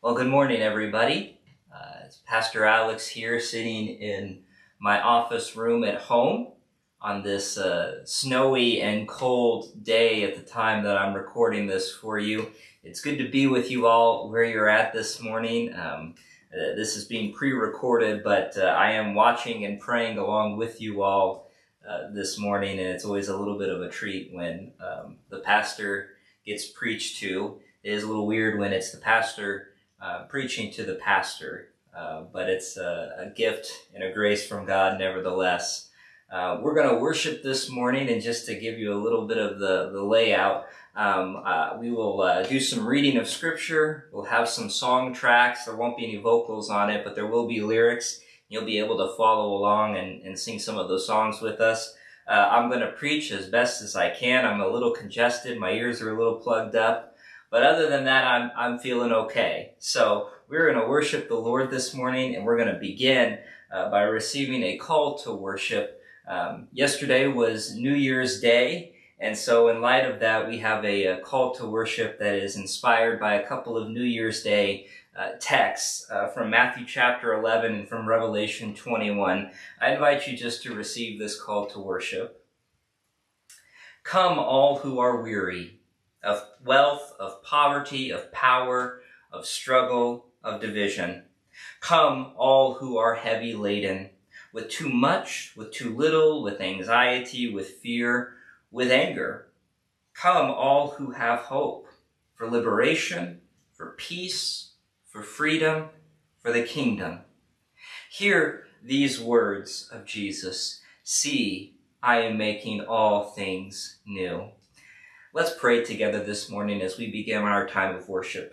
Well, good morning, everybody. Uh, it's Pastor Alex here sitting in my office room at home on this uh, snowy and cold day at the time that I'm recording this for you. It's good to be with you all where you're at this morning. Um, uh, this is being pre-recorded, but uh, I am watching and praying along with you all uh, this morning, and it's always a little bit of a treat when um, the pastor gets preached to. It is a little weird when it's the pastor uh, preaching to the pastor, uh, but it's a, a, gift and a grace from God nevertheless. Uh, we're going to worship this morning, and just to give you a little bit of the, the layout, um, uh, we will uh, do some reading of scripture. We'll have some song tracks. There won't be any vocals on it, but there will be lyrics. You'll be able to follow along and, and sing some of those songs with us. Uh, I'm going to preach as best as I can. I'm a little congested. My ears are a little plugged up. But other than that, I'm, I'm feeling okay. So we're going to worship the Lord this morning, and we're going to begin uh, by receiving a call to worship. Um, yesterday was New Year's Day, and so in light of that, we have a, a, call to worship that is inspired by a couple of New Year's Day uh, texts uh, from Matthew chapter 11 and from Revelation 21. I invite you just to receive this call to worship. Come, all who are weary of wealth, of poverty, of power, of struggle, of division. Come, all who are heavy laden, with too much, with too little, with anxiety, with fear, with anger. Come, all who have hope for liberation, for peace, for freedom, for the kingdom. Hear these words of Jesus. See, I am making all things new. Let's pray together this morning as we begin our time of worship.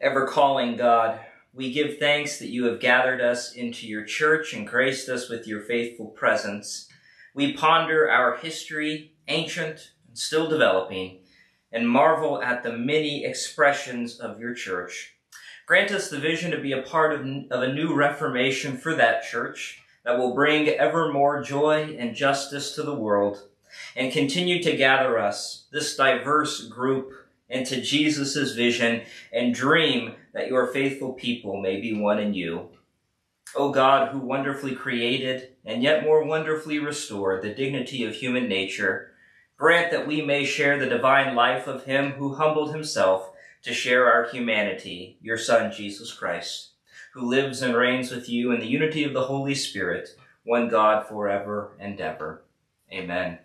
Ever calling God, we give thanks that you have gathered us into your church and graced us with your faithful presence. We ponder our history, ancient and still developing, and marvel at the many expressions of your church. Grant us the vision to be a part of, of a new reformation for that church that will bring ever more joy and justice to the world and continue to gather us, this diverse group, into Jesus' vision and dream that your faithful people may be one in you. O God, who wonderfully created and yet more wonderfully restored the dignity of human nature, grant that we may share the divine life of him who humbled himself to share our humanity, your Son, Jesus Christ, who lives and reigns with you in the unity of the Holy Spirit, one God forever and ever. Amen.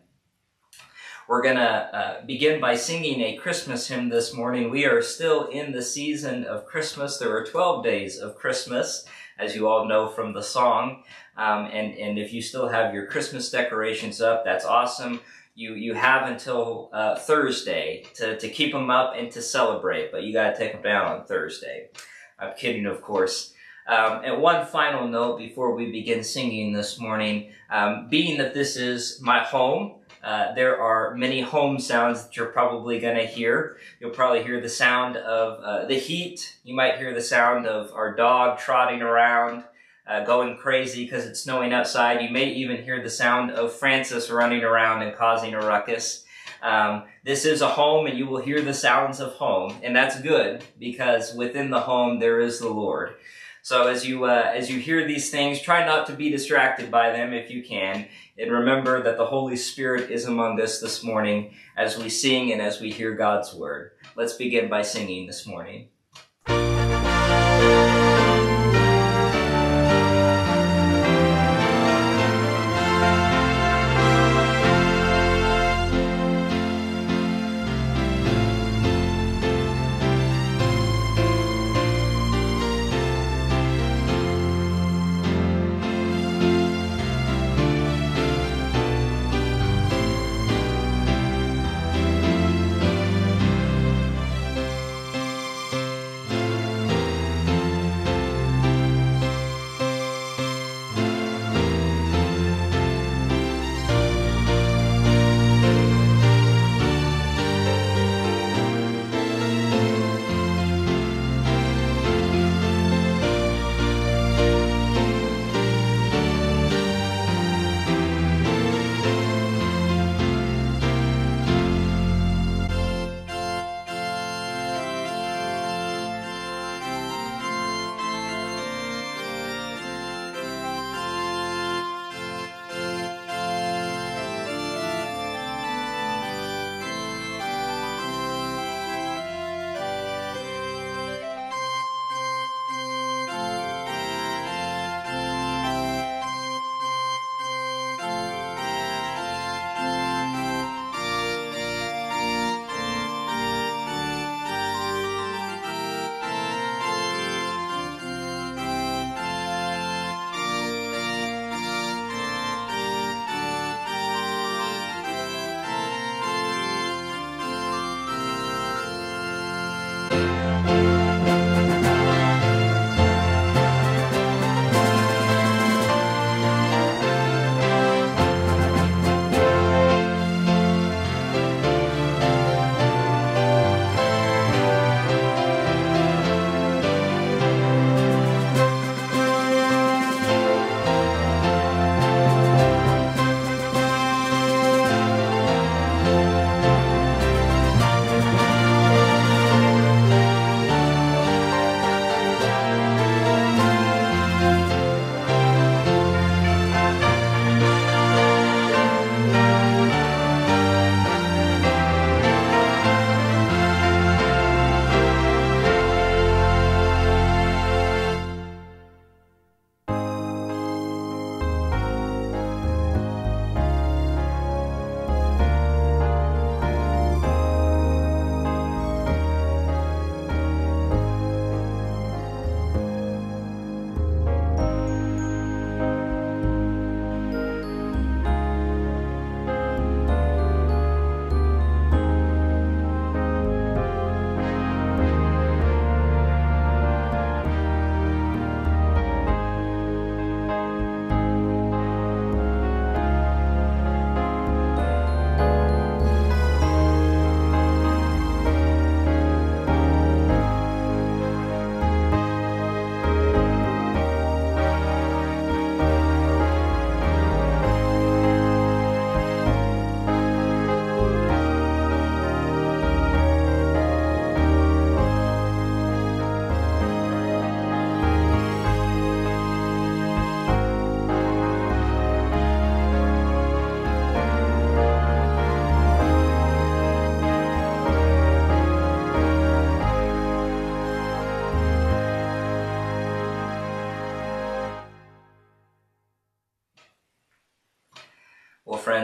We're going to uh, begin by singing a Christmas hymn this morning. We are still in the season of Christmas. There are 12 days of Christmas, as you all know from the song. Um, and, and if you still have your Christmas decorations up, that's awesome. You, you have until uh, Thursday to, to keep them up and to celebrate, but you got to take them down on Thursday. I'm kidding, of course. Um, and one final note before we begin singing this morning, um, being that this is my home, uh, there are many home sounds that you're probably going to hear. You'll probably hear the sound of uh, the heat. You might hear the sound of our dog trotting around, uh, going crazy because it's snowing outside. You may even hear the sound of Francis running around and causing a ruckus. Um, this is a home and you will hear the sounds of home. And that's good because within the home there is the Lord. So as you uh, as you hear these things, try not to be distracted by them if you can, and remember that the Holy Spirit is among us this morning as we sing and as we hear God's word. Let's begin by singing this morning.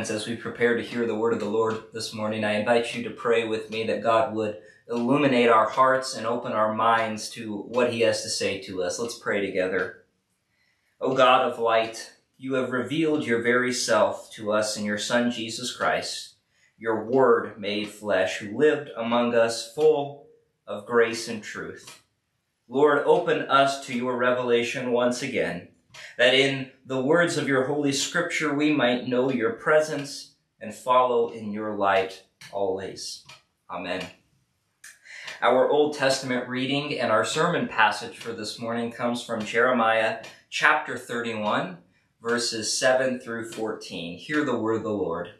Friends, as we prepare to hear the word of the Lord this morning, I invite you to pray with me that God would illuminate our hearts and open our minds to what he has to say to us. Let's pray together. O God of light, you have revealed your very self to us in your Son, Jesus Christ, your Word made flesh, who lived among us full of grace and truth. Lord, open us to your revelation once again, that in the words of your Holy Scripture we might know your presence and follow in your light always. Amen. Our Old Testament reading and our sermon passage for this morning comes from Jeremiah chapter 31, verses 7 through 14. Hear the word of the Lord.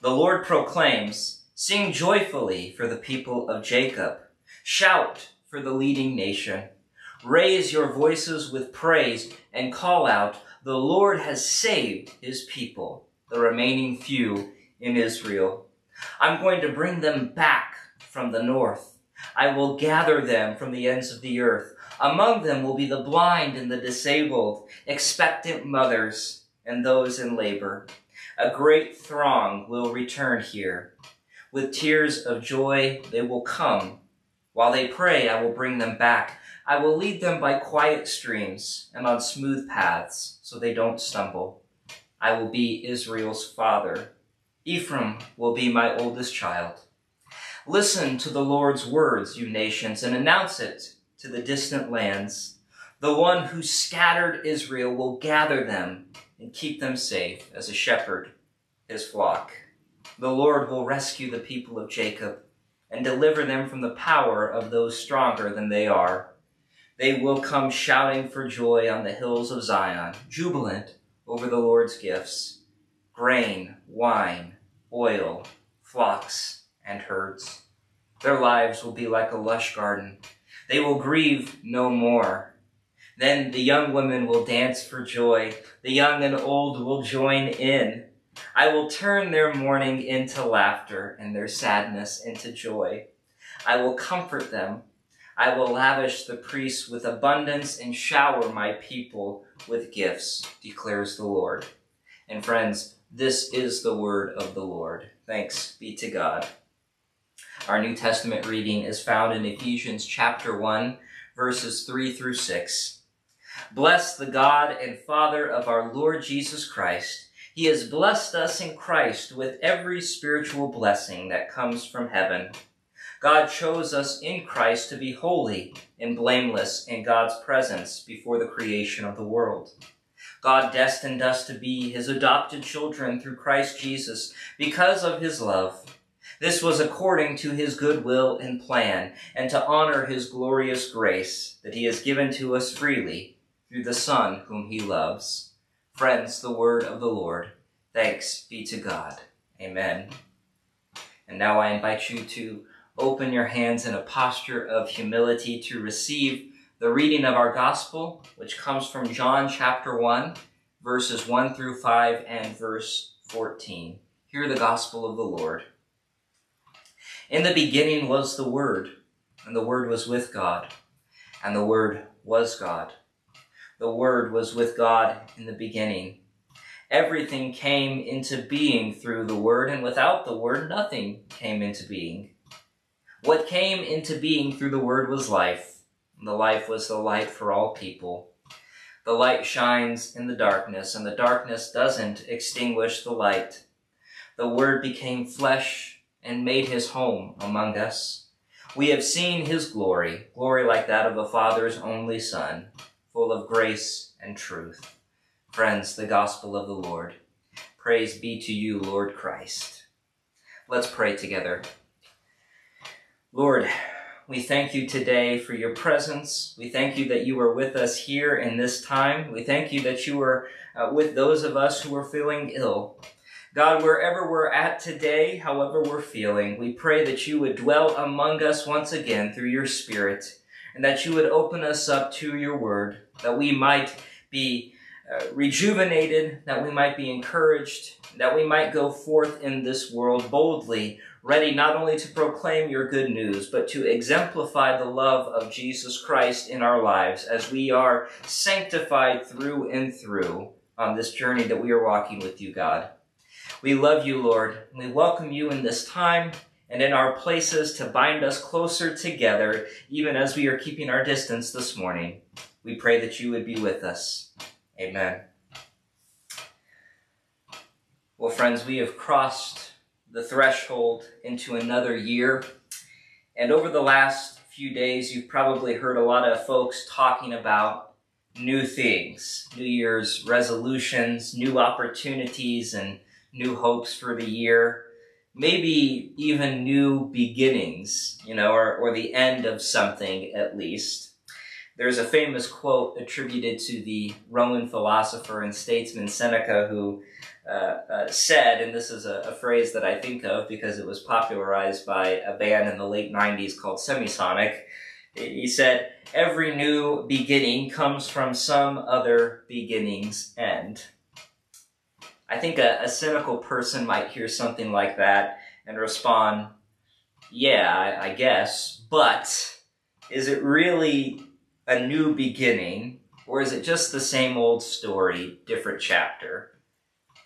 The Lord proclaims, Sing joyfully for the people of Jacob. Shout for the leading nation. Raise your voices with praise and call out, The Lord has saved his people, the remaining few in Israel. I'm going to bring them back from the north. I will gather them from the ends of the earth. Among them will be the blind and the disabled, expectant mothers, and those in labor. A great throng will return here. With tears of joy, they will come. While they pray, I will bring them back. I will lead them by quiet streams and on smooth paths so they don't stumble. I will be Israel's father. Ephraim will be my oldest child. Listen to the Lord's words, you nations, and announce it to the distant lands. The one who scattered Israel will gather them and keep them safe as a shepherd his flock. The Lord will rescue the people of Jacob and deliver them from the power of those stronger than they are. They will come shouting for joy on the hills of Zion, jubilant over the Lord's gifts grain, wine, oil, flocks, and herds. Their lives will be like a lush garden. They will grieve no more. Then the young women will dance for joy. The young and old will join in. I will turn their mourning into laughter and their sadness into joy. I will comfort them. I will lavish the priests with abundance and shower my people with gifts, declares the Lord. And friends, this is the word of the Lord. Thanks be to God. Our New Testament reading is found in Ephesians chapter 1, verses 3 through 6. Bless the God and Father of our Lord Jesus Christ. He has blessed us in Christ with every spiritual blessing that comes from heaven. God chose us in Christ to be holy and blameless in God's presence before the creation of the world. God destined us to be his adopted children through Christ Jesus because of his love. This was according to his good will and plan, and to honor his glorious grace that he has given to us freely through the Son whom he loves. Friends, the word of the Lord. Thanks be to God. Amen. And now I invite you to open your hands in a posture of humility to receive the reading of our gospel, which comes from John chapter 1, verses 1 through 5 and verse 14. Hear the gospel of the Lord. In the beginning was the Word, and the Word was with God, and the Word was God. The Word was with God in the beginning. Everything came into being through the Word, and without the Word, nothing came into being. What came into being through the Word was life, and the life was the light for all people. The light shines in the darkness, and the darkness doesn't extinguish the light. The Word became flesh and made his home among us. We have seen his glory, glory like that of the Father's only Son, full of grace and truth. Friends, the gospel of the Lord. Praise be to you, Lord Christ. Let's pray together. Lord, we thank you today for your presence. We thank you that you are with us here in this time. We thank you that you are uh, with those of us who are feeling ill. God, wherever we're at today, however we're feeling, we pray that you would dwell among us once again through your Spirit, and that you would open us up to your word, that we might be uh, rejuvenated, that we might be encouraged, that we might go forth in this world boldly, ready not only to proclaim your good news, but to exemplify the love of Jesus Christ in our lives as we are sanctified through and through on this journey that we are walking with you, God. We love you, Lord. We welcome you in this time and in our places to bind us closer together, even as we are keeping our distance this morning. We pray that you would be with us. Amen. Well, friends, we have crossed the threshold into another year. And over the last few days, you've probably heard a lot of folks talking about new things, New Year's resolutions, new opportunities, and new hopes for the year. Maybe even new beginnings, you know, or, or the end of something at least. There's a famous quote attributed to the Roman philosopher and statesman Seneca who uh, uh, said, and this is a, a, phrase that I think of because it was popularized by a band in the late 90s called Semisonic. He said, Every new beginning comes from some other beginning's end. I think a, a cynical person might hear something like that and respond, Yeah, I, I guess, but is it really a new beginning, or is it just the same old story, different chapter?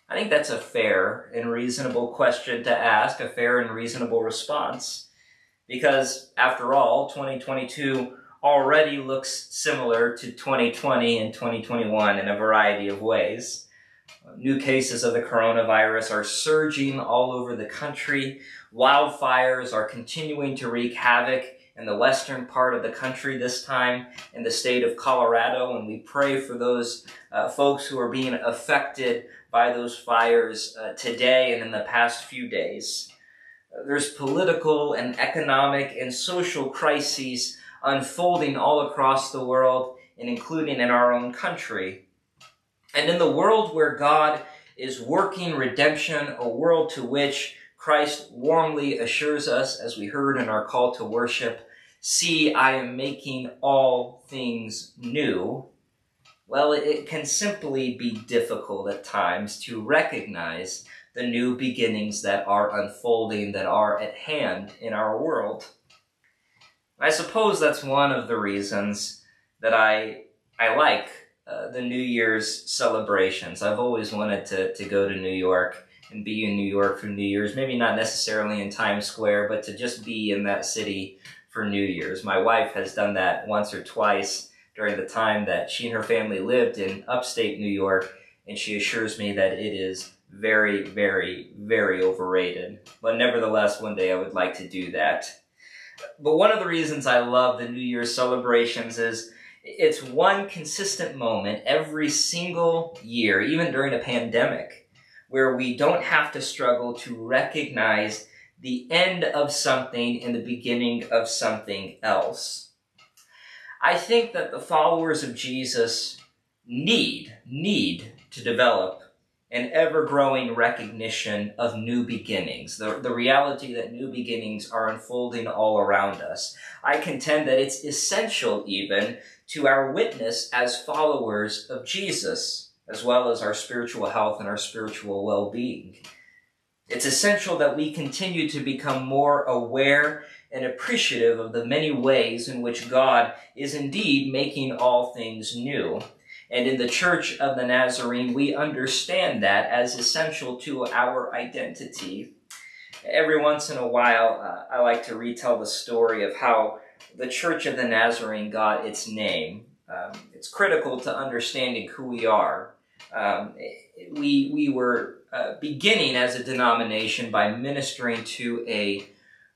I think that's a fair and reasonable question to ask, a fair and reasonable response. Because, after all, 2022 already looks similar to 2020 and 2021 in a variety of ways. New cases of the coronavirus are surging all over the country. Wildfires are continuing to wreak havoc in the western part of the country this time in the state of Colorado. And we pray for those uh, folks who are being affected by those fires uh, today and in the past few days. There's political and economic and social crises unfolding all across the world and including in our own country. And in the world where God is working redemption, a world to which Christ warmly assures us, as we heard in our call to worship, See, I am making all things new. Well, it can simply be difficult at times to recognize the new beginnings that are unfolding, that are at hand in our world. I suppose that's one of the reasons that I, I like uh, the New Year's celebrations. I've always wanted to, to go to New York and be in New York for New Year's, maybe not necessarily in Times Square, but to just be in that city for New Year's. My wife has done that once or twice during the time that she and her family lived in upstate New York, and she assures me that it is very, very, very overrated. But nevertheless, one day I would like to do that. But one of the reasons I love the New Year's celebrations is it's one consistent moment every single year, even during a pandemic, where we don't have to struggle to recognize the end of something and the beginning of something else. I think that the followers of Jesus need, need to develop an ever-growing recognition of new beginnings, the, the reality that new beginnings are unfolding all around us. I contend that it's essential even to our witness as followers of Jesus, as well as our spiritual health and our spiritual well-being. It's essential that we continue to become more aware and appreciative of the many ways in which God is indeed making all things new. And in the Church of the Nazarene, we understand that as essential to our identity. Every once in a while, uh, I like to retell the story of how the Church of the Nazarene got its name. Um, it's critical to understanding who we are. Um, we, we were uh, beginning as a denomination by ministering to a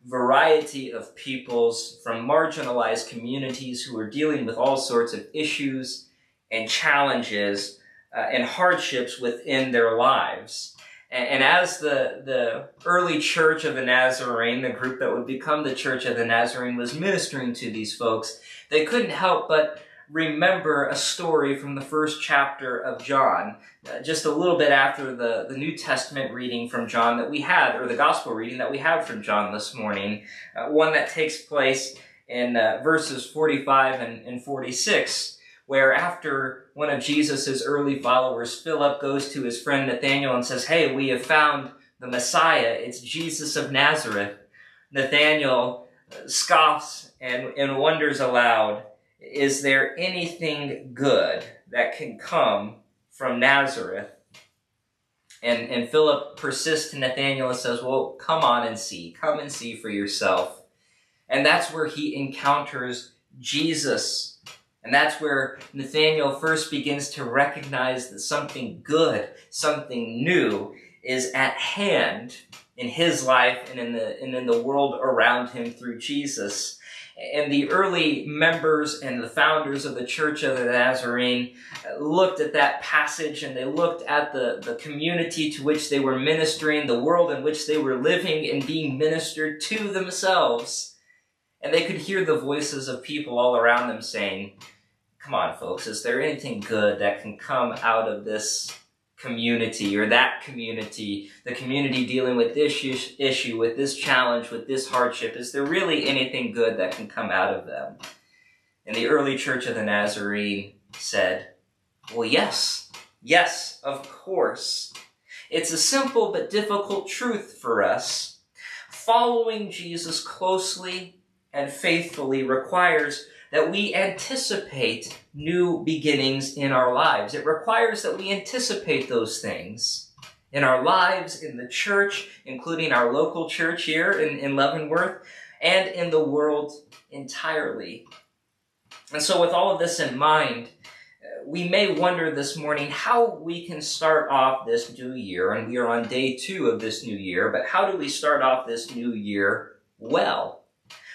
variety of peoples from marginalized communities who were dealing with all sorts of issues and challenges uh, and hardships within their lives. And, and, as the, the early Church of the Nazarene, the group that would become the Church of the Nazarene, was ministering to these folks, they couldn't help but remember a story from the first chapter of John, uh, just a little bit after the, the New Testament reading from John that we had, or the Gospel reading that we had from John this morning, uh, one that takes place in uh, verses 45 and, and 46, where after one of Jesus' early followers, Philip, goes to his friend Nathanael and says, Hey, we have found the Messiah. It's Jesus of Nazareth. Nathanael uh, scoffs and, and wonders aloud, is there anything good that can come from Nazareth? And, and Philip persists to Nathanael and says, Well, come on and see. Come and see for yourself. And that's where he encounters Jesus. And that's where Nathanael first begins to recognize that something good, something new is at hand in his life and in the, and in the world around him through Jesus. And the early members and the founders of the Church of the Nazarene looked at that passage and they looked at the, the community to which they were ministering, the world in which they were living and being ministered to themselves. And they could hear the voices of people all around them saying, Come on, folks, is there anything good that can come out of this community or that community, the community dealing with this issue, with this challenge, with this hardship? Is there really anything good that can come out of them? And the early church of the Nazarene said, Well, yes, yes, of course. It's a simple but difficult truth for us. Following Jesus closely and faithfully requires that we anticipate new beginnings in our lives. It requires that we anticipate those things in our lives, in the church, including our local church here in, in Leavenworth, and in the world entirely. And so, with all of this in mind, uh, we may wonder this morning how we can start off this new year, and we are on day two of this new year, but how do we start off this new year well?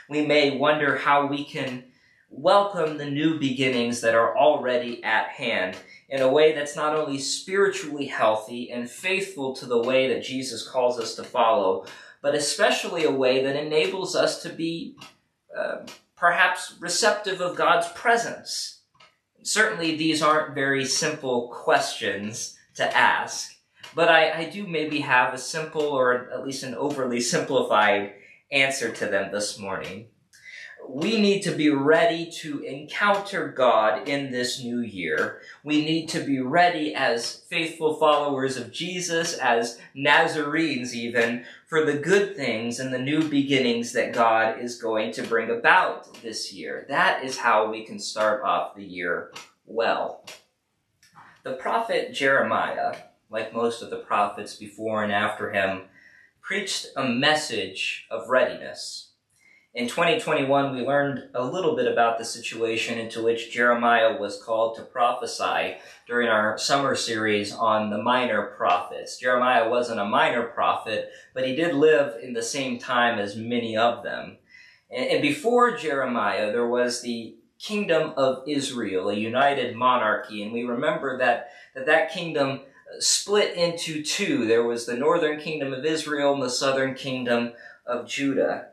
We may wonder how we can welcome the new beginnings that are already at hand in a way that's not only spiritually healthy and faithful to the way that Jesus calls us to follow, but especially a way that enables us to be uh, perhaps receptive of God's presence. Certainly, these aren't very simple questions to ask, but I, I do maybe have a simple or at least an overly simplified answer to them this morning we need to be ready to encounter God in this new year. We need to be ready as faithful followers of Jesus, as Nazarenes even, for the good things and the new beginnings that God is going to bring about this year. That is how we can start off the year well. The prophet Jeremiah, like most of the prophets before and after him, preached a message of readiness in 2021, we learned a little bit about the situation into which Jeremiah was called to prophesy during our summer series on the minor prophets. Jeremiah wasn't a minor prophet, but he did live in the same time as many of them. And, before Jeremiah, there was the kingdom of Israel, a united monarchy, and we remember that that, that kingdom uh, split into two. There was the northern kingdom of Israel and the southern kingdom of Judah.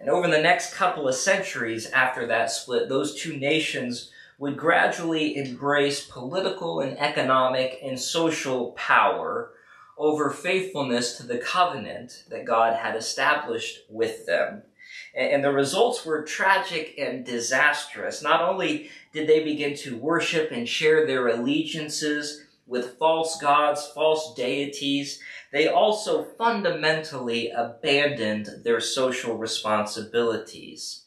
And over the next couple of centuries after that split, those two nations would gradually embrace political and economic and social power over faithfulness to the covenant that God had established with them. And the results were tragic and disastrous. Not only did they begin to worship and share their allegiances with false gods, false deities, they also fundamentally abandoned their social responsibilities.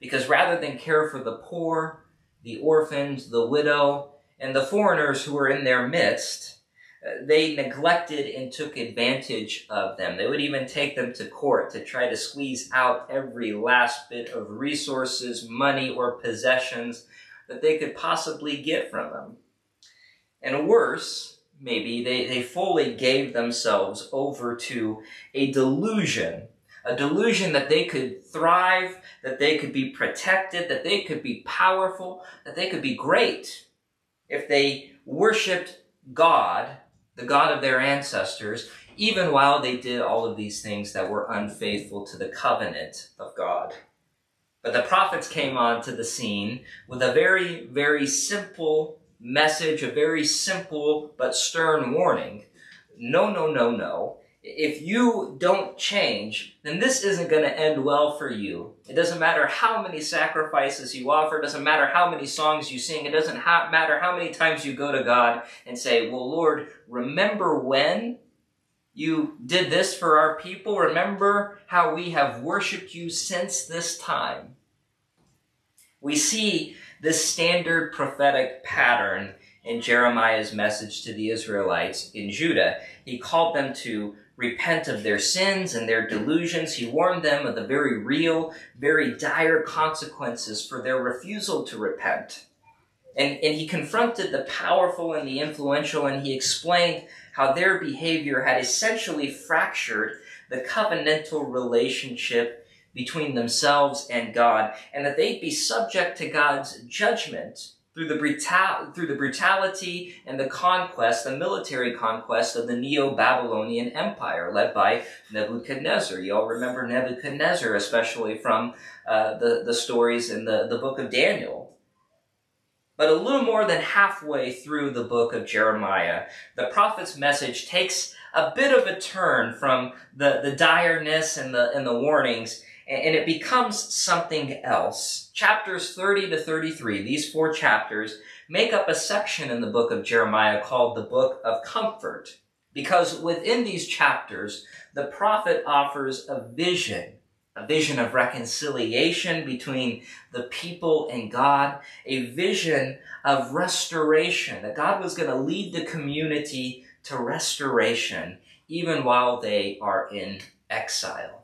Because rather than care for the poor, the orphans, the widow, and the foreigners who were in their midst, uh, they neglected and took advantage of them. They would even take them to court to try to squeeze out every last bit of resources, money, or possessions that they could possibly get from them. And worse, maybe, they, they fully gave themselves over to a delusion. A delusion that they could thrive, that they could be protected, that they could be powerful, that they could be great if they worshiped God, the God of their ancestors, even while they did all of these things that were unfaithful to the covenant of God. But the prophets came onto the scene with a very, very simple message, a very simple but stern warning. No, no, no, no. If you don't change, then this isn't going to end well for you. It doesn't matter how many sacrifices you offer. It doesn't matter how many songs you sing. It doesn't matter how many times you go to God and say, Well, Lord, remember when you did this for our people? Remember how we have worshiped you since this time? We see this standard prophetic pattern in Jeremiah's message to the Israelites in Judah. He called them to repent of their sins and their delusions. He warned them of the very real, very dire consequences for their refusal to repent. And, and he confronted the powerful and the influential, and he explained how their behavior had essentially fractured the covenantal relationship between themselves and God, and that they'd be subject to God's judgment through the, brutal, through the brutality and the conquest, the military conquest of the Neo-Babylonian Empire led by Nebuchadnezzar. You all remember Nebuchadnezzar, especially from uh, the, the stories in the, the book of Daniel. But a little more than halfway through the book of Jeremiah, the prophet's message takes a bit of a turn from the, the direness and the, and the warnings and it becomes something else. Chapters 30 to 33, these four chapters, make up a section in the book of Jeremiah called the Book of Comfort. Because within these chapters, the prophet offers a vision, a vision of reconciliation between the people and God, a vision of restoration, that God was going to lead the community to restoration even while they are in exile.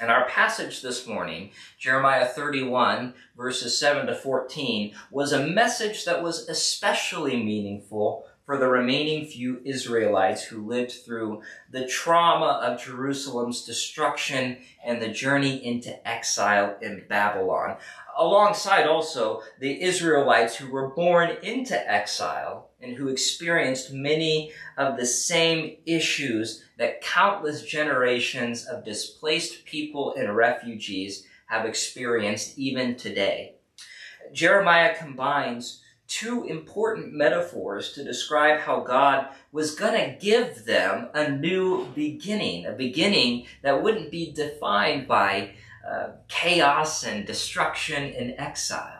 And our passage this morning, Jeremiah 31, verses 7 to 14, was a message that was especially meaningful for the remaining few Israelites who lived through the trauma of Jerusalem's destruction and the journey into exile in Babylon. Alongside also the Israelites who were born into exile and who experienced many of the same issues that countless generations of displaced people and refugees have experienced even today. Jeremiah combines two important metaphors to describe how God was going to give them a new beginning, a beginning that wouldn't be defined by uh, chaos and destruction and exile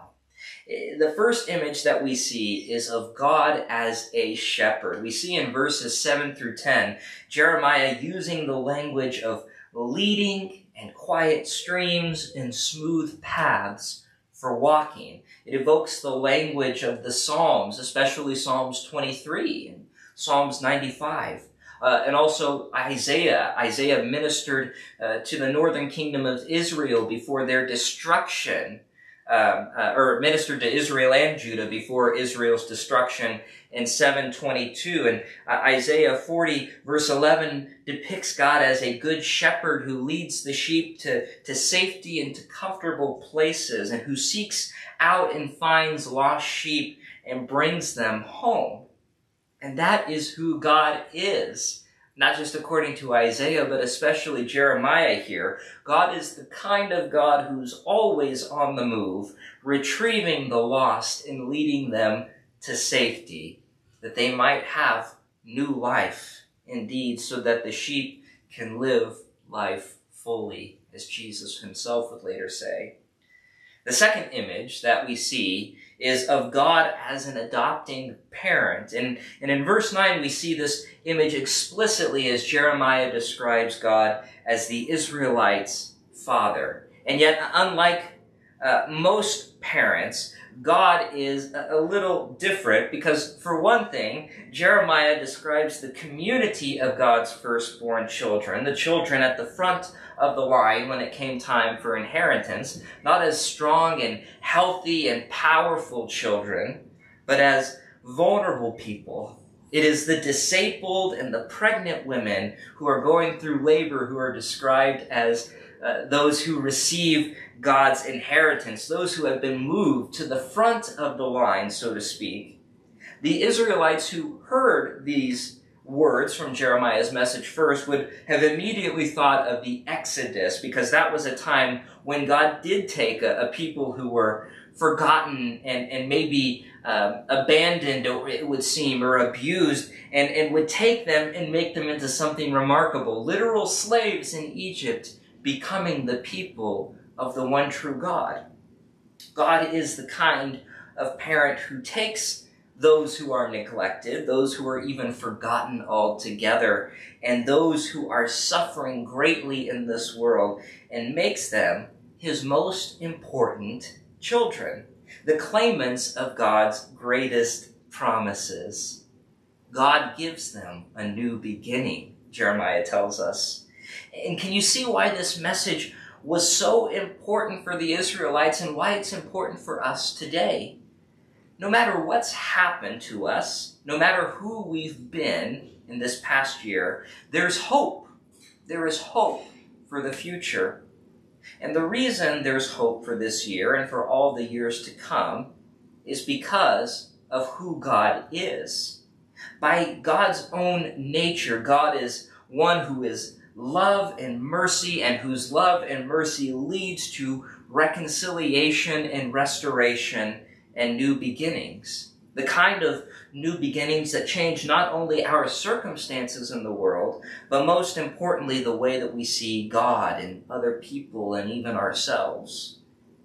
the first image that we see is of God as a shepherd. We see in verses 7 through 10, Jeremiah using the language of leading and quiet streams and smooth paths for walking. It evokes the language of the Psalms, especially Psalms 23 and Psalms 95. Uh, and also Isaiah. Isaiah ministered uh, to the northern kingdom of Israel before their destruction um, uh, or ministered to Israel and Judah before Israel's destruction in 722. And uh, Isaiah 40 verse 11 depicts God as a good shepherd who leads the sheep to, to safety and to comfortable places and who seeks out and finds lost sheep and brings them home. And that is who God is not just according to Isaiah, but especially Jeremiah here. God is the kind of God who's always on the move, retrieving the lost and leading them to safety, that they might have new life, indeed, so that the sheep can live life fully, as Jesus himself would later say. The second image that we see is of God as an adopting parent. And, and in verse 9, we see this image explicitly as Jeremiah describes God as the Israelites' father. And yet, unlike uh, most parents, God is a, little different because, for one thing, Jeremiah describes the community of God's firstborn children, the children at the front of the line when it came time for inheritance, not as strong and healthy and powerful children, but as vulnerable people. It is the disabled and the pregnant women who are going through labor who are described as uh, those who receive God's inheritance, those who have been moved to the front of the line, so to speak. The Israelites who heard these words from Jeremiah's message first would have immediately thought of the Exodus because that was a time when God did take a, a people who were forgotten and, and maybe um, abandoned, it would seem, or abused, and, and would take them and make them into something remarkable. Literal slaves in Egypt becoming the people of the one true God. God is the kind of parent who takes those who are neglected, those who are even forgotten altogether, and those who are suffering greatly in this world, and makes them his most important children. the claimants of God's greatest promises. God gives them a new beginning, Jeremiah tells us. And can you see why this message was so important for the Israelites and why it's important for us today? No matter what's happened to us, no matter who we've been in this past year, there's hope. There is hope for the future. And the reason there's hope for this year and for all the years to come is because of who God is. By God's own nature, God is one who is love and mercy and whose love and mercy leads to reconciliation and restoration and new beginnings. The kind of new beginnings that change not only our circumstances in the world, but most importantly, the way that we see God and other people and even ourselves.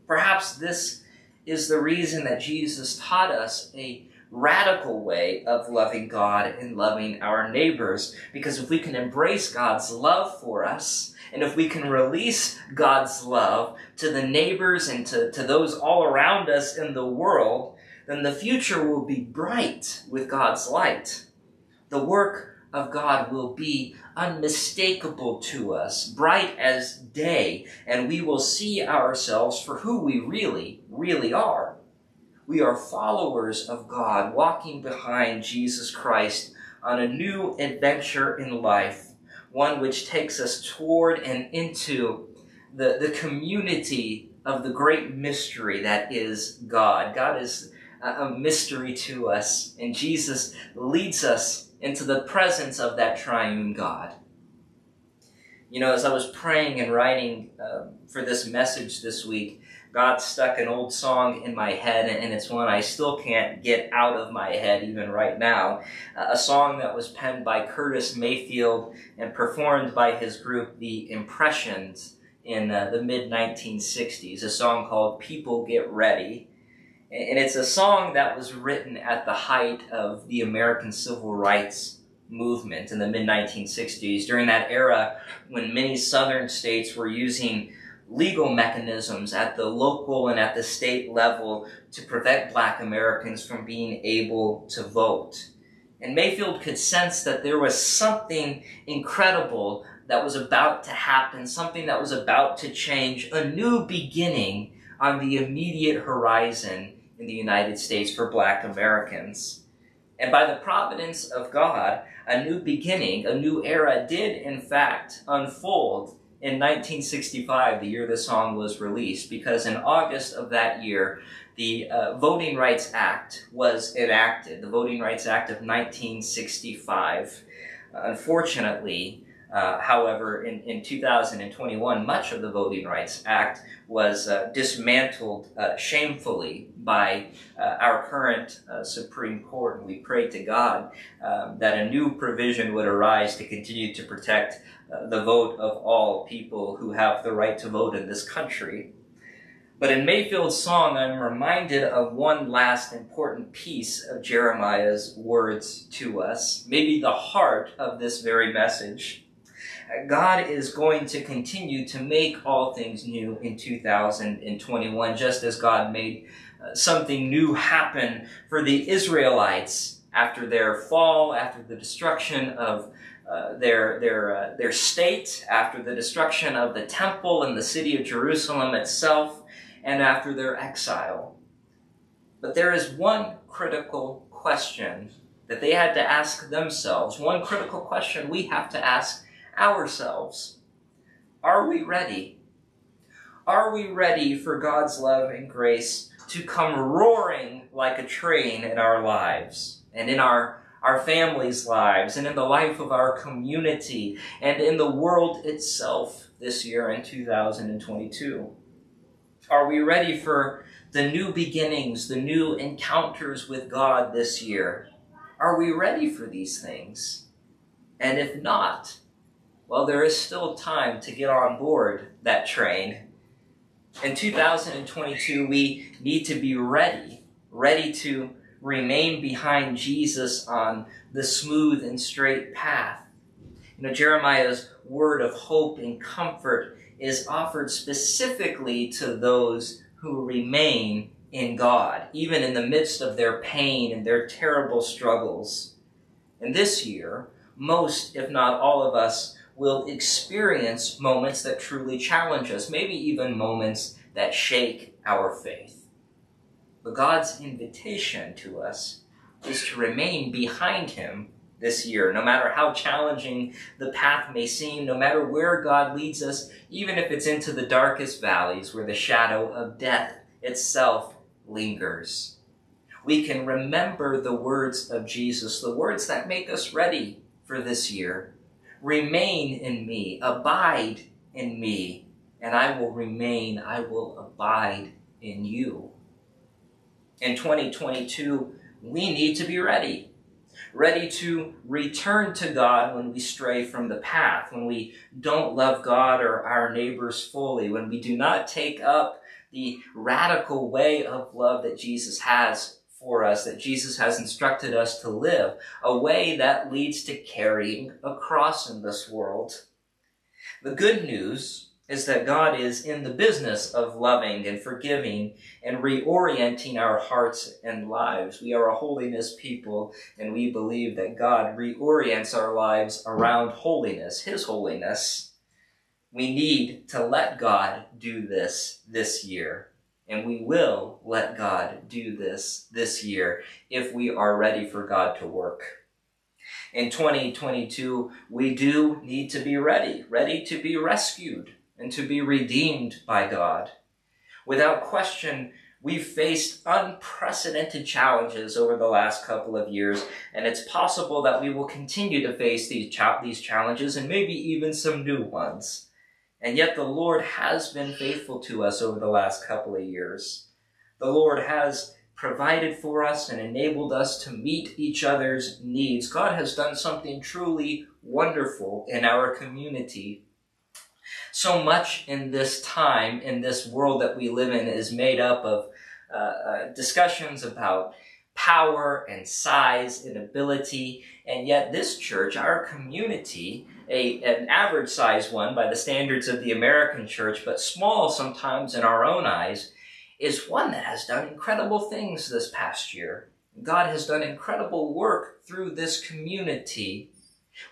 Perhaps this is the reason that Jesus taught us a radical way of loving God and loving our neighbors. Because if we can embrace God's love for us, and if we can release God's love to the neighbors and to, to those all around us in the world, then the future will be bright with God's light. The work of God will be unmistakable to us, bright as day, and we will see ourselves for who we really, really are. We are followers of God, walking behind Jesus Christ on a new adventure in life, one which takes us toward and into the, the community of the great mystery that is God. God is a mystery to us, and Jesus leads us into the presence of that triune God. You know, as I was praying and writing uh, for this message this week, God stuck an old song in my head, and it's one I still can't get out of my head even right now. Uh, a song that was penned by Curtis Mayfield and performed by his group, The Impressions, in uh, the mid 1960s. A song called People Get Ready. And it's a song that was written at the height of the American Civil Rights movement in the mid 1960s, during that era when many southern states were using legal mechanisms at the local and at the state level to prevent black Americans from being able to vote. And Mayfield could sense that there was something incredible that was about to happen, something that was about to change, a new beginning on the immediate horizon in the United States for black Americans. And by the providence of God, a new beginning, a new era did in fact unfold in 1965, the year the song was released, because in August of that year, the uh, Voting Rights Act was enacted, the Voting Rights Act of 1965. Uh, unfortunately, uh, however, in, in 2021, much of the Voting Rights Act was uh, dismantled uh, shamefully by uh, our current uh, Supreme Court. And we pray to God um, that a new provision would arise to continue to protect the vote of all people who have the right to vote in this country. But in Mayfield's song, I'm reminded of one last important piece of Jeremiah's words to us, maybe the heart of this very message. God is going to continue to make all things new in 2021, just as God made uh, something new happen for the Israelites after their fall, after the destruction of uh, their their uh, their state, after the destruction of the temple and the city of Jerusalem itself, and after their exile. But there is one critical question that they had to ask themselves, one critical question we have to ask ourselves. Are we ready? Are we ready for God's love and grace to come roaring like a train in our lives and in our, our families' lives and in the life of our community and in the world itself this year in 2022? Are we ready for the new beginnings, the new encounters with God this year? Are we ready for these things? And if not, well, there is still time to get on board that train. In 2022, we need to be ready, ready to remain behind Jesus on the smooth and straight path. You know, Jeremiah's word of hope and comfort is offered specifically to those who remain in God, even in the midst of their pain and their terrible struggles. And this year, most, if not all of us, will experience moments that truly challenge us, maybe even moments that shake our faith. But God's invitation to us is to remain behind Him this year, no matter how challenging the path may seem, no matter where God leads us, even if it's into the darkest valleys where the shadow of death itself lingers. We can remember the words of Jesus, the words that make us ready for this year. Remain in me, abide in me, and I will remain, I will abide in you. In 2022, we need to be ready. Ready to return to God when we stray from the path, when we don't love God or our neighbors fully, when we do not take up the radical way of love that Jesus has for us, that Jesus has instructed us to live, a way that leads to carrying a cross in this world. The good news is that God is in the business of loving and forgiving and reorienting our hearts and lives. We are a holiness people, and we believe that God reorients our lives around holiness, His holiness. We need to let God do this this year. And we will let God do this this year if we are ready for God to work. In 2022, we do need to be ready, ready to be rescued and to be redeemed by God. Without question, we've faced unprecedented challenges over the last couple of years, and it's possible that we will continue to face these, these challenges and maybe even some new ones. And yet the Lord has been faithful to us over the last couple of years. The Lord has provided for us and enabled us to meet each other's needs. God has done something truly wonderful in our community. So much in this time, in this world that we live in, is made up of uh, uh, discussions about power and size and ability. And yet, this church, our community, a, an average size one by the standards of the American church, but small sometimes in our own eyes, is one that has done incredible things this past year. God has done incredible work through this community.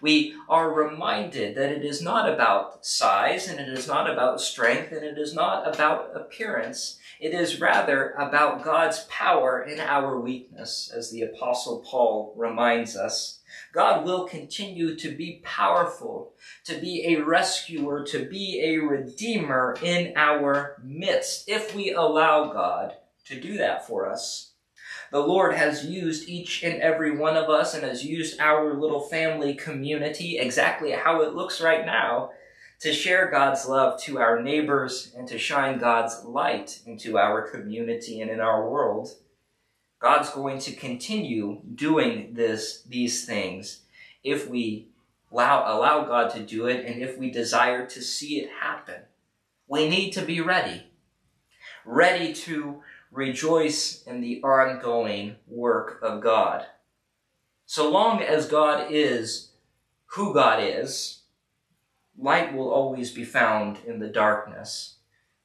We are reminded that it is not about size and it is not about strength and it is not about appearance. It is rather about God's power in our weakness, as the apostle Paul reminds us. God will continue to be powerful, to be a rescuer, to be a redeemer in our midst if we allow God to do that for us. The Lord has used each and every one of us and has used our little family community exactly how it looks right now to share God's love to our neighbors and to shine God's light into our community and in our world. God's going to continue doing this, these things if we allow, allow God to do it and if we desire to see it happen. We need to be ready. Ready to rejoice in the ongoing work of God. So long as God is who God is, light will always be found in the darkness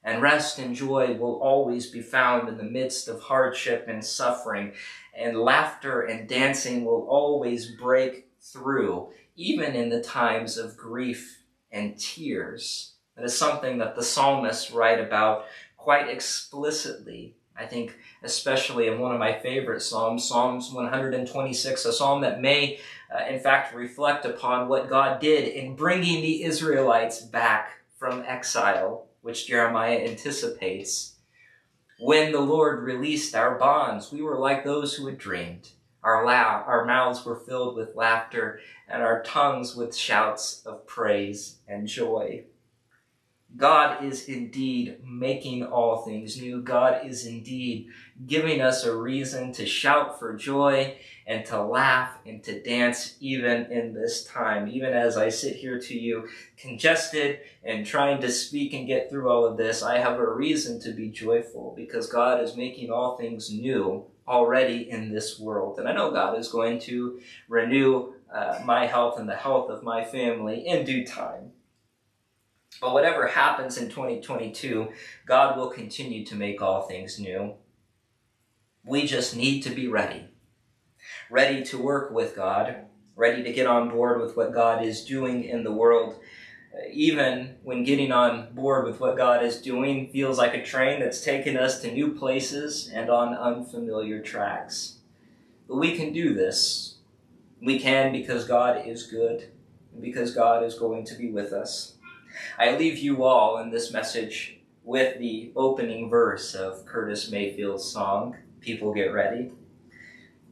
and rest and joy will always be found in the midst of hardship and suffering, and laughter and dancing will always break through, even in the times of grief and tears. That is something that the psalmists write about quite explicitly. I think, especially in one of my favorite psalms, Psalms 126, a psalm that may, uh, in fact, reflect upon what God did in bringing the Israelites back from exile which Jeremiah anticipates. When the Lord released our bonds, we were like those who had dreamed. Our, la- our mouths were filled with laughter, and our tongues with shouts of praise and joy. God is indeed making all things new. God is indeed giving us a reason to shout for joy and to laugh and to dance even in this time. Even as I sit here to you, congested and trying to speak and get through all of this, I have a reason to be joyful because God is making all things new already in this world. And I know God is going to renew uh, my health and the health of my family in due time. But whatever happens in 2022, God will continue to make all things new. We just need to be ready. Ready to work with God, ready to get on board with what God is doing in the world, even when getting on board with what God is doing feels like a train that's taken us to new places and on unfamiliar tracks. But we can do this. We can because God is good and because God is going to be with us. I leave you all in this message with the opening verse of Curtis Mayfield's song, People Get Ready.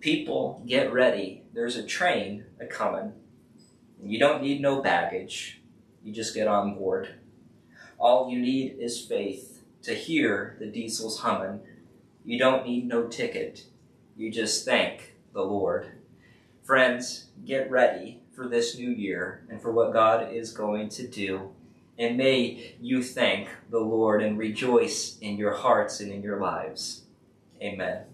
People get ready. There's a train a comin'. You don't need no baggage. You just get on board. All you need is faith to hear the diesels humming. You don't need no ticket. You just thank the Lord. Friends, get ready for this new year and for what God is going to do. And may you thank the Lord and rejoice in your hearts and in your lives. Amen.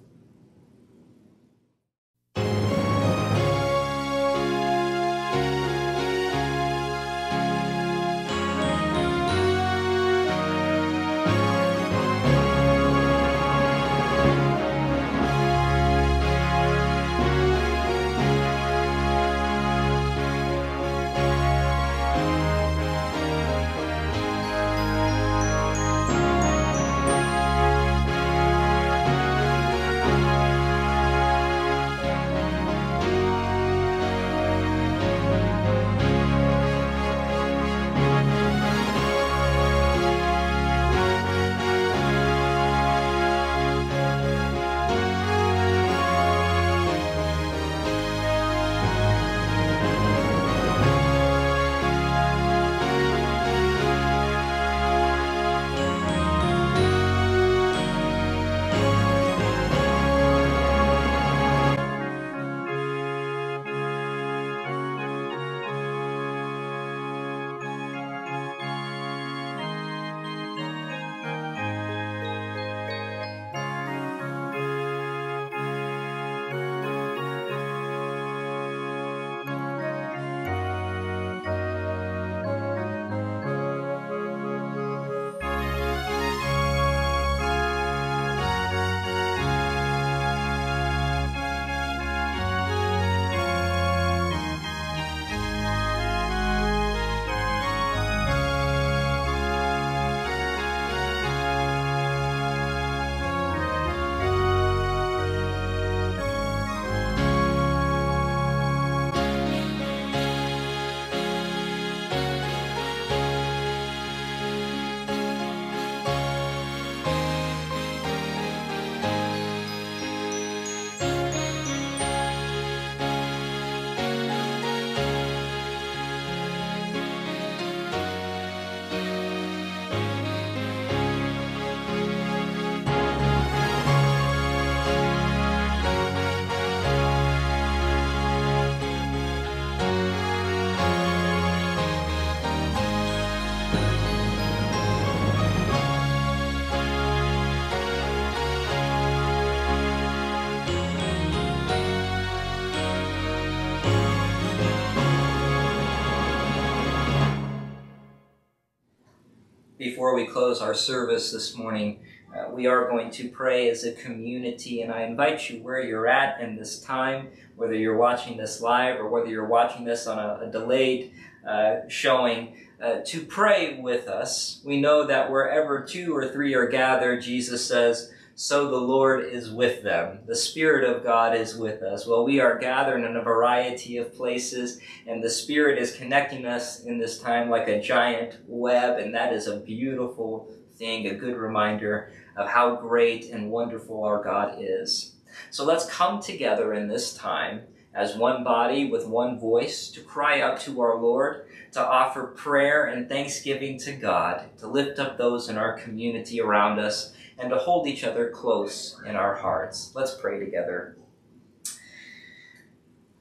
Before we close our service this morning, uh, we are going to pray as a community, and I invite you where you're at in this time, whether you're watching this live or whether you're watching this on a, a delayed uh, showing, uh, to pray with us. We know that wherever two or three are gathered, Jesus says, so the Lord is with them. The Spirit of God is with us. Well, we are gathered in a variety of places, and the Spirit is connecting us in this time like a giant web, and that is a beautiful thing, a good reminder of how great and wonderful our God is. So let's come together in this time as one body with one voice to cry out to our Lord, to offer prayer and thanksgiving to God, to lift up those in our community around us and to hold each other close in our hearts. Let's pray together.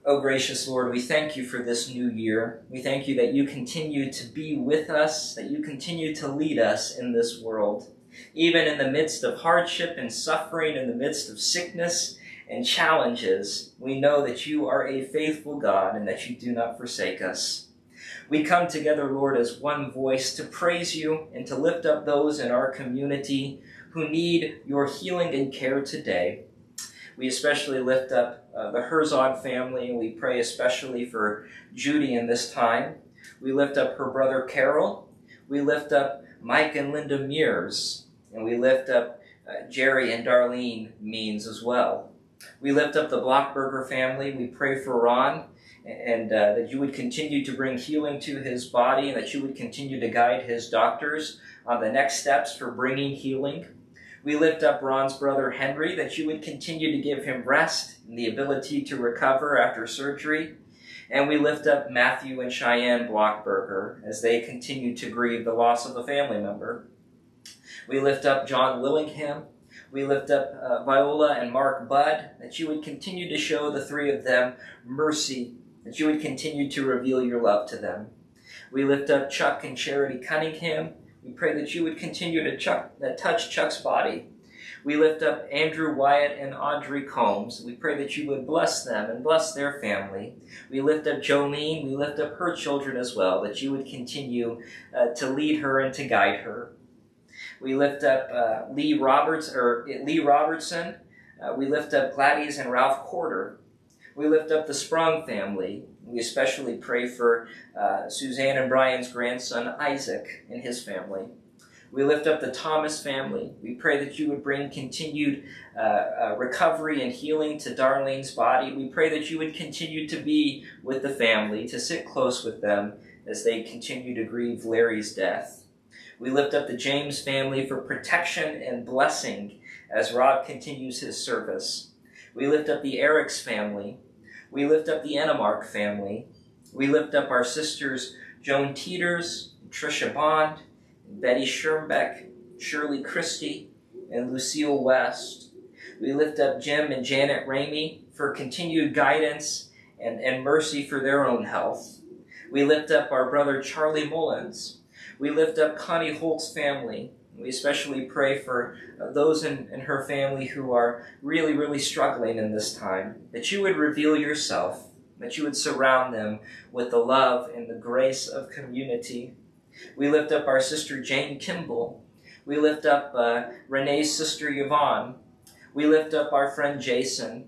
Oh, gracious Lord, we thank you for this new year. We thank you that you continue to be with us, that you continue to lead us in this world. Even in the midst of hardship and suffering, in the midst of sickness and challenges, we know that you are a faithful God and that you do not forsake us. We come together, Lord, as one voice to praise you and to lift up those in our community who need your healing and care today. We especially lift up uh, the Herzog family, and we pray especially for Judy in this time. We lift up her brother Carol. We lift up Mike and Linda Mears, and we lift up uh, Jerry and Darlene Means as well. We lift up the Blockberger family. We pray for Ron and uh, that you would continue to bring healing to his body and that you would continue to guide his doctors on the next steps for bringing healing. We lift up Ron's brother Henry, that you would continue to give him rest and the ability to recover after surgery. And we lift up Matthew and Cheyenne Blockberger as they continue to grieve the loss of a family member. We lift up John Willingham. We lift up uh, Viola and Mark Budd, that you would continue to show the three of them mercy, that you would continue to reveal your love to them. We lift up Chuck and Charity Cunningham. We pray that you would continue to Chuck, uh, touch Chuck's body. We lift up Andrew Wyatt and Audrey Combs. We pray that you would bless them and bless their family. We lift up Jolene. We lift up her children as well, that you would continue uh, to lead her and to guide her. We lift up uh, Lee Roberts or Lee Robertson. Uh, we lift up Gladys and Ralph Corder. We lift up the Sprung family. We especially pray for uh, Suzanne and Brian's grandson Isaac and his family. We lift up the Thomas family. We pray that you would bring continued uh, uh, recovery and healing to Darlene's body. We pray that you would continue to be with the family, to sit close with them as they continue to grieve Larry's death. We lift up the James family for protection and blessing as Rob continues his service. We lift up the Erics family. We lift up the Enemark family. We lift up our sisters Joan Teeters, Tricia Bond, Betty Schirmbeck, Shirley Christie, and Lucille West. We lift up Jim and Janet Ramey for continued guidance and, and mercy for their own health. We lift up our brother Charlie Mullins we lift up Connie Holt's family. We especially pray for uh, those in, in her family who are really, really struggling in this time, that you would reveal yourself, that you would surround them with the love and the grace of community. We lift up our sister Jane Kimball. We lift up uh, Renee's sister Yvonne. We lift up our friend Jason.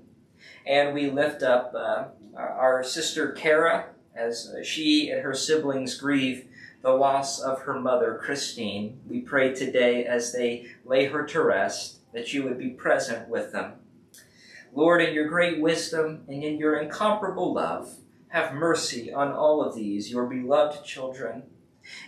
And we lift up uh, our sister Kara as she and her siblings grieve the loss of her mother, Christine, we pray today as they lay her to rest that you would be present with them. Lord, in your great wisdom and in your incomparable love, have mercy on all of these, your beloved children,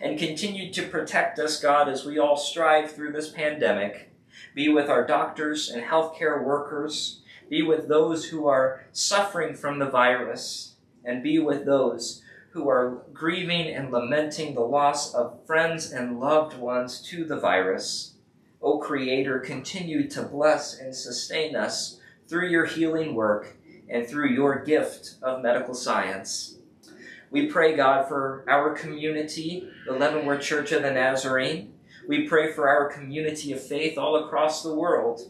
and continue to protect us, God, as we all strive through this pandemic. Be with our doctors and healthcare workers. Be with those who are suffering from the virus, and be with those who are grieving and lamenting the loss of friends and loved ones to the virus. O Creator, continue to bless and sustain us through your healing work and through your gift of medical science. We pray, God, for our community, the Leavenworth Church of the Nazarene. We pray for our community of faith all across the world.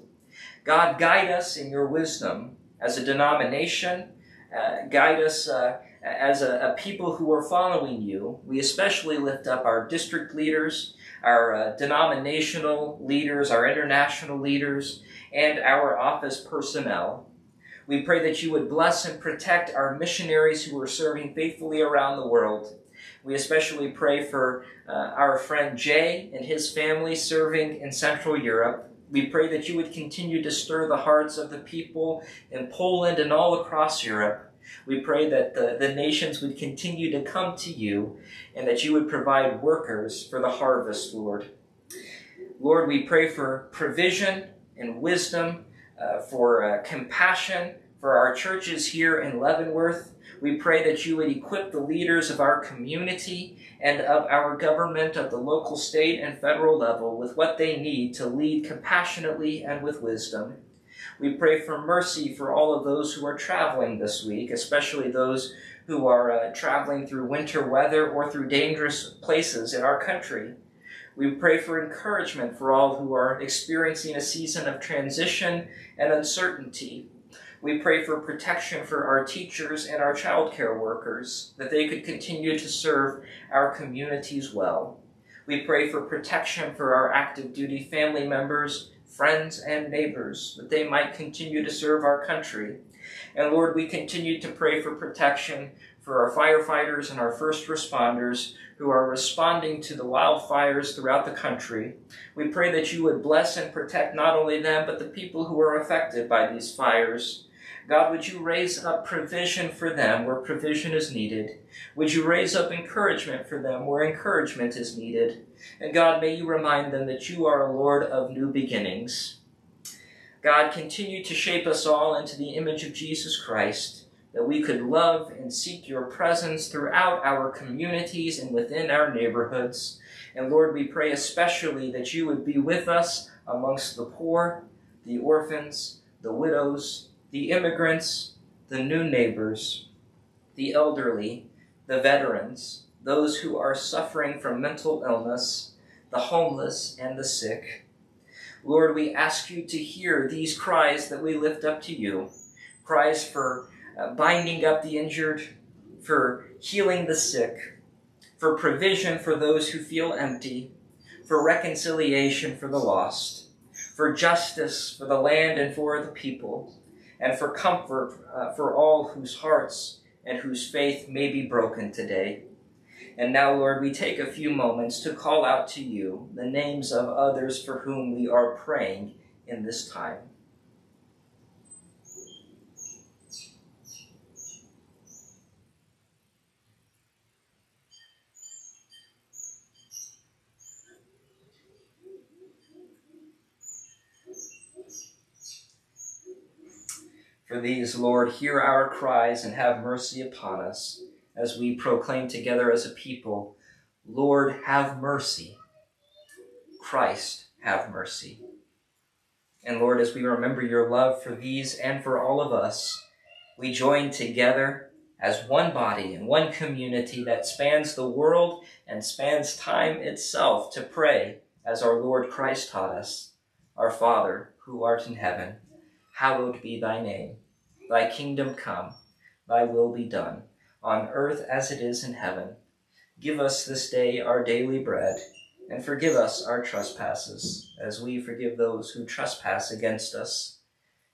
God, guide us in your wisdom as a denomination. Uh, guide us uh, as a, a, people who are following you, we especially lift up our district leaders, our uh, denominational leaders, our international leaders, and our office personnel. We pray that you would bless and protect our missionaries who are serving faithfully around the world. We especially pray for uh, our friend Jay and his family serving in Central Europe. We pray that you would continue to stir the hearts of the people in Poland and all across Europe we pray that the, the nations would continue to come to you and that you would provide workers for the harvest, Lord. Lord, we pray for provision and wisdom, uh, for uh, compassion for our churches here in Leavenworth. We pray that you would equip the leaders of our community and of our government at the local, state, and federal level with what they need to lead compassionately and with wisdom. We pray for mercy for all of those who are traveling this week, especially those who are uh, traveling through winter weather or through dangerous places in our country. We pray for encouragement for all who are experiencing a season of transition and uncertainty. We pray for protection for our teachers and our childcare workers, that they could continue to serve our communities well. We pray for protection for our active duty family members friends, and neighbors, that they might continue to serve our country. And Lord, we continue to pray for protection for our firefighters and our first responders who are responding to the wildfires throughout the country. We pray that you would bless and protect not only them, but the people who are affected by these fires. God, would you raise up provision for them where provision is needed? Would you raise up encouragement for them where encouragement is needed? And God, may you remind them that you are a Lord of new beginnings. God, continue to shape us all into the image of Jesus Christ, that we could love and seek your presence throughout our communities and within our neighborhoods. And Lord, we pray especially that you would be with us amongst the poor, the orphans, the widows, the immigrants, the new neighbors, the elderly, the veterans, those who are suffering from mental illness, the homeless, and the sick. Lord, we ask you to hear these cries that we lift up to you cries for uh, binding up the injured, for healing the sick, for provision for those who feel empty, for reconciliation for the lost, for justice for the land and for the people and for comfort uh, for all whose hearts and whose faith may be broken today. And now, Lord, we take a few moments to call out to you the names of others for whom we are praying in this time. For these, Lord, hear our cries and have mercy upon us as we proclaim together as a people, Lord, have mercy. Christ, have mercy. And Lord, as we remember your love for these and for all of us, we join together as one body and one community that spans the world and spans time itself to pray as our Lord Christ taught us. Our Father, who art in heaven, hallowed be thy name. Thy kingdom come, thy will be done, on earth as it is in heaven. Give us this day our daily bread, and forgive us our trespasses, as we forgive those who trespass against us.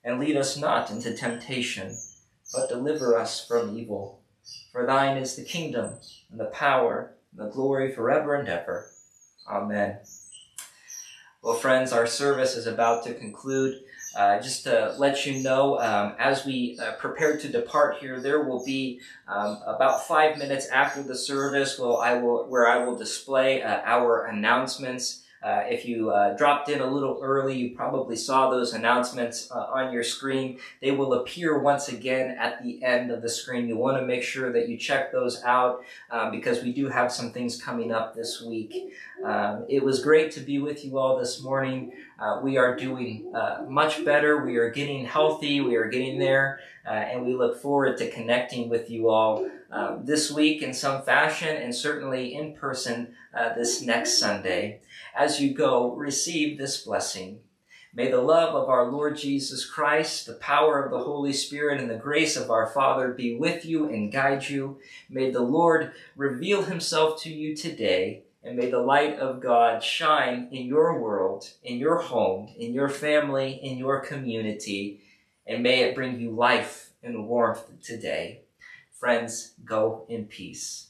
And lead us not into temptation, but deliver us from evil. For thine is the kingdom, and the power, and the glory forever and ever. Amen. Well, friends, our service is about to conclude. Uh, just to let you know, um, as we uh, prepare to depart here, there will be um, about five minutes after the service where I will, where I will display uh, our announcements. Uh, if you uh, dropped in a little early, you probably saw those announcements uh, on your screen. They will appear once again at the end of the screen. You want to make sure that you check those out um, because we do have some things coming up this week. Um, it was great to be with you all this morning. Uh, we are doing uh, much better. We are getting healthy. We are getting there. Uh, and we look forward to connecting with you all um, this week in some fashion and certainly in person this next Sunday as you go, receive this blessing. May the love of our Lord Jesus Christ, the power of the Holy Spirit, and the grace of our Father be with you and guide you. May the Lord reveal himself to you today, and may the light of God shine in your world, in your home, in your family, in your community, and may it bring you life and warmth today. Friends, go in peace.